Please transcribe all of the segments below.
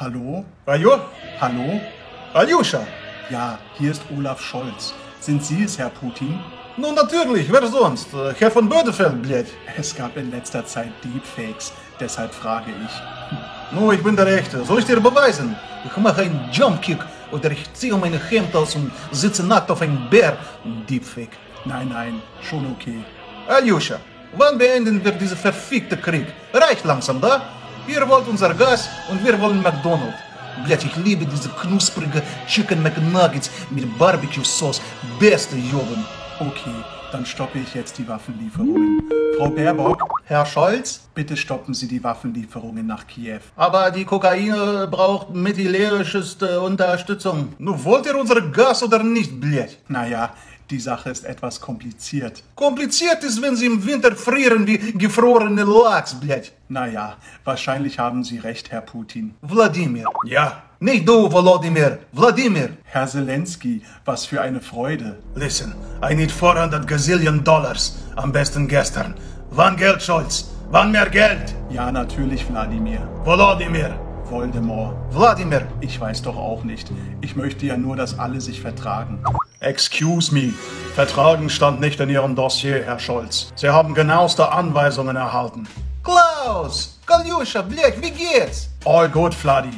Hallo? Ajo? Hallo? Aljoscha? Ja, hier ist Olaf Scholz. Sind Sie es, Herr Putin? Nun natürlich, wer sonst? Herr von Bödefeld, blöd. Es gab in letzter Zeit Deepfakes, deshalb frage ich. Nu, ich bin der Echte. Soll ich dir beweisen? Ich mache einen Jumpkick oder ich ziehe meine Hemd aus und sitze nackt auf einem Bär. Deepfake. Nein, nein, schon okay. Aljoscha, wann beenden wir diesen verfickten Krieg? Reicht langsam, da? Ihr wollt unser Gas und wir wollen McDonald's. Блять, ich liebe diese knusprige Chicken McNuggets mit Barbecue-Sauce. Beste Joben. Okay, dann stoppe ich jetzt die Waffenlieferungen. Frau Baerbock, Herr Scholz, bitte stoppen Sie die Waffenlieferungen nach Kiew. Aber die Kokaine braucht militärischeste Unterstützung. Nun wollt ihr unser Gas oder nicht, blять? Naja, die Sache ist etwas kompliziert. Kompliziert ist, wenn sie im Winter frieren wie gefrorene Lachs, blять. Naja, wahrscheinlich haben Sie recht, Herr Putin. Wladimir. Ja. Nicht du, Volodymyr. Wladimir. Herr Zelensky, was für eine Freude. Listen, I need 400 Gazillion Dollars. Am besten gestern. Wann Geld, Scholz? Wann mehr Geld? Ja, natürlich, Wladimir. Volodymyr. Voldemort. Wladimir. Ich weiß doch auch nicht. Ich möchte ja nur, dass alle sich vertragen. Excuse me. Vertragen stand nicht in Ihrem Dossier, Herr Scholz. Sie haben genaueste Anweisungen erhalten. Klaus! Kaljuscha, Blech, wie geht's? All good, Vladi.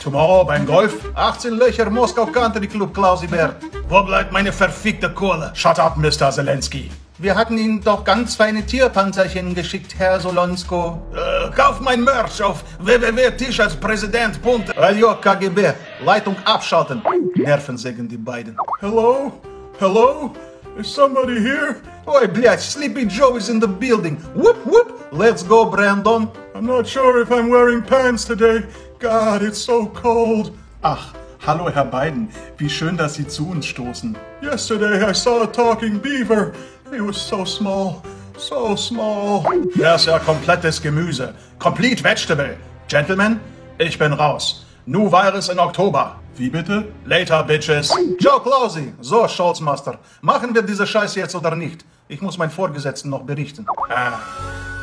Tomorrow beim Golf? 18 Löcher Moskau Country Club, Klausibert. Wo bleibt meine verfickte Kohle? Shut up, Mr. Zelensky. Wir hatten Ihnen doch ganz feine Tierpanzerchen geschickt, Herr Solonsko. Äh, kauf mein Merch auf www.tischalspräsident.radio KGB. Leitung abschalten. Nervensägen die beiden. Hello? Hello? Is somebody here? Oi, blядь, Sleepy Joe is in the building. Whoop, whoop. Let's go, Brandon. I'm not sure if I'm wearing pants today. God, it's so cold. Ach, hallo Herr Biden. Wie schön, dass Sie zu uns stoßen. Yesterday I saw a talking beaver. He was so small. So small. Das ist ja komplettes Gemüse. Complete Vegetable. Gentlemen, ich bin raus. New Virus in Oktober. Wie bitte? Later, Bitches. Joe Klausi. So, Scholzmaster. Machen wir diese Scheiße jetzt oder nicht? Ich muss meinen Vorgesetzten noch berichten. Ah,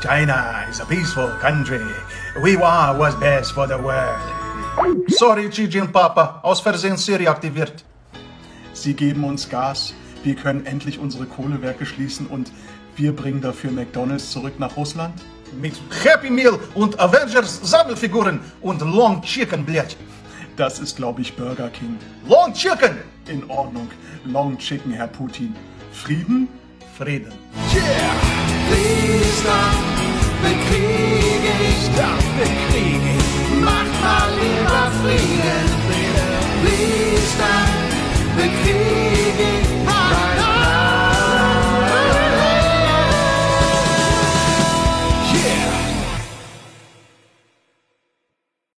China is a peaceful country. We want what's best for the world. Sorry, Gigi Papa. Aus Versehen Siri aktiviert. Sie geben uns Gas wir können endlich unsere Kohlewerke schließen und wir bringen dafür McDonalds zurück nach Russland? Mit Happy Meal und Avengers Sammelfiguren und Long Chicken, Blättchen. Das ist, glaube ich, Burger King. Long Chicken! In Ordnung. Long Chicken, Herr Putin. Frieden? Frieden. Yeah! Please stop the